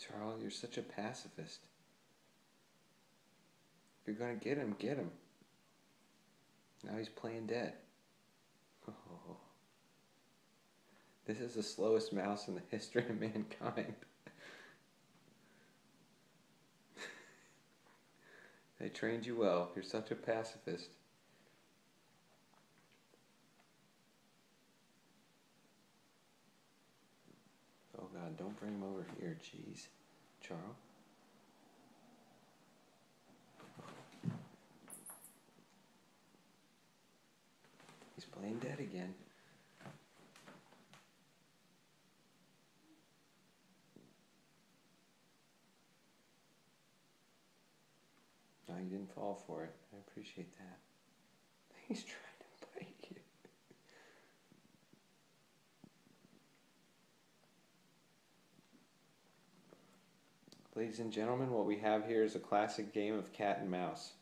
Charles, you're such a pacifist. If you're gonna get him, get him. Now he's playing dead. Oh. This is the slowest mouse in the history of mankind. they trained you well. You're such a pacifist. Oh God, don't bring him over here, jeez. Charles? He's playing dead again. No, you didn't fall for it. I appreciate that. He's trying to bite you. Ladies and gentlemen, what we have here is a classic game of cat and mouse.